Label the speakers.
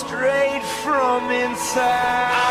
Speaker 1: straight from inside.